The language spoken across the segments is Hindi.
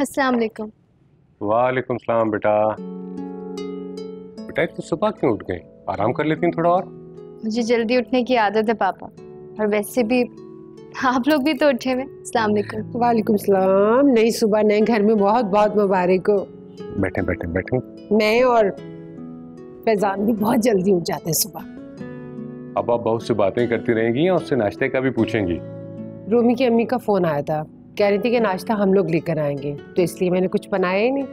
अस्सलाम वालेकुम वालेकुम सलाम बेटा। बेटा इतनी सुबह क्यों उठ गई? आराम कर लेती थोड़ा और? मुझे जल्दी उठने की आदत है पापा। और वैसे भी आप लोग भी तो उठे हुए अस्सलाम वालेकुम वालेकुम सलाम। नई सुबह नए घर में बहुत बहुत मुबारक हो। बैठे बैठे बैठे। मैं और फैजान भी बहुत जल्दी उठ जाते हैं सुबह। अब आप बहुत सी बातें करती रहेंगी या उससे नाश्ते का भी पूछेंगी? रोमी की अम्मी का फ़ोन आया था। कह रही थी कि नाश्ता हम लोग लेकर आएँगे तो इसलिए मैंने कुछ बनाया ही नहीं।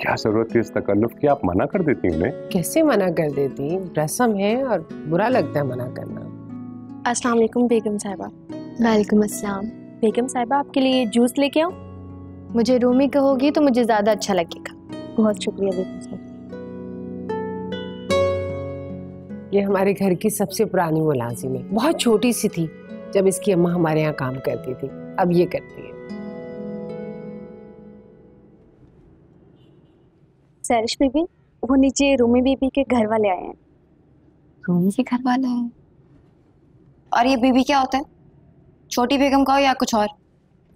क्या ज़रूरत थी इस तकल्लुफ की? आप मना कर देती उन्हें? कैसे मना कर देती? रस्म है और बुरा लगता है मना करना। अस्सलाम वालेकुम बेगम साहिबा। वालेकुम अस्सलाम। बेगम साहिबा आपके लिए जूस लेके आऊँ? मुझे रूमी कहोगी तो मुझे ज़्यादा अच्छा लगेगा। बहुत शुक्रिया बेगम साहिबा। ये हमारे घर की सबसे पुरानी मुलाजिम है। बहुत छोटी सी थी। जब इसकी अम्मा हमारे यहाँ काम करती थी। अब ये करती है। सैरिश बीबी वो नीचे रूमी बीबी के घर वाले आए हैं। रूमी के घर वाला? है और ये बीबी क्या होता है? छोटी बेगम का हो या कुछ और?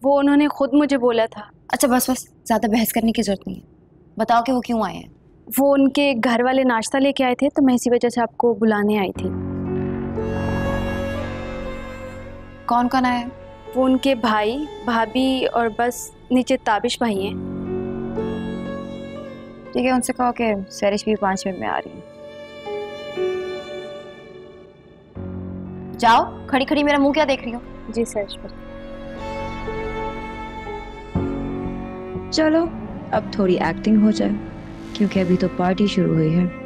वो उन्होंने खुद मुझे बोला था। अच्छा बस बस ज़्यादा बहस करने की ज़रूरत नहीं है। बताओ कि वो क्यों आए हैं? वो उनके घर वाले नाश्ता लेके आए थे तो मैं इसी वजह से आपको बुलाने आई थी। कौन कौन आया? है वो उनके भाई भाभी और बस नीचे ताबिश भाई हैं। ठीक है उनसे कहो कि सैरिश भी पाँच मिनट में आ रही है। जाओ खड़ी खड़ी मेरा मुँह क्या देख रही हो? जी सैरिश भाई। चलो अब थोड़ी एक्टिंग हो जाए क्योंकि अभी तो पार्टी शुरू हुई है।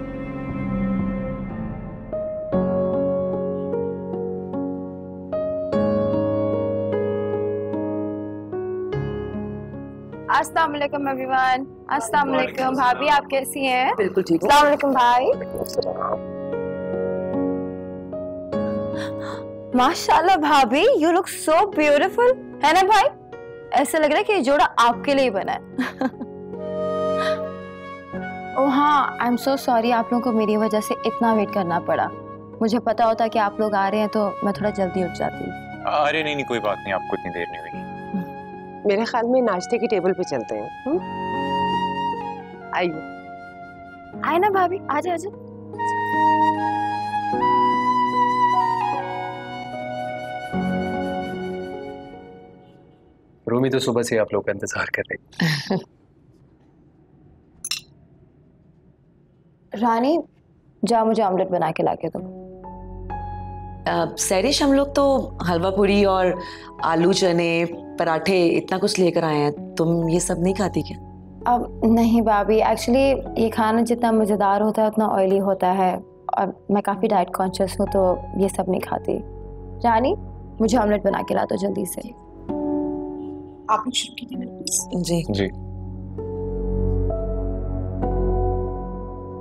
अस्सलाम वालेकुम एवरीवन अस्सलाम वालेकुम भाभी आप कैसी हैं? बिल्कुल ठीक अस्सलाम वालेकुम भाई। माशाल्लाह भाभी यू लुक सो ब्यूटीफुल है ना भाई? ऐसा लग रहा है कि ये जोड़ा आपके लिए ही बना है। ओ हाँ आई एम सो सॉरी आप लोगों को मेरी वजह से इतना वेट करना पड़ा। मुझे पता होता कि आप लोग आ रहे हैं तो मैं थोड़ा जल्दी उठ जाती अरे नहीं नहीं कोई बात नहीं आपको इतनी देर नहीं हुई मेरे ख्याल में नाश्ते की टेबल पे चलते हैं हम्म? आइए। आए ना भाभी आजा आजा रूमी तो सुबह से आप लोग का इंतज़ार कर रही रानी जा मुझे ऑमलेट बना के ला के दो सैरिश हम लोग तो हलवा पूरी और आलू चने पराठे इतना कुछ लेकर आए हैं तुम ये सब नहीं खाती क्या? अब नहीं भाभी एक्चुअली ये खाना जितना मज़ेदार होता है उतना ऑयली होता है और मैं काफ़ी डाइट कॉन्शियस हूँ तो ये सब नहीं खाती। रानी मुझे ऑमलेट बना के ला दो जल्दी से। आप शुरू कीजिए जी। जी।